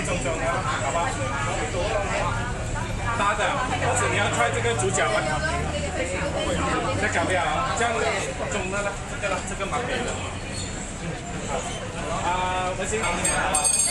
种的，好吧？搭的，或者你要穿这个主角吗？这搞不了，这样中的了，这个了，这个蛮美的。啊，我先。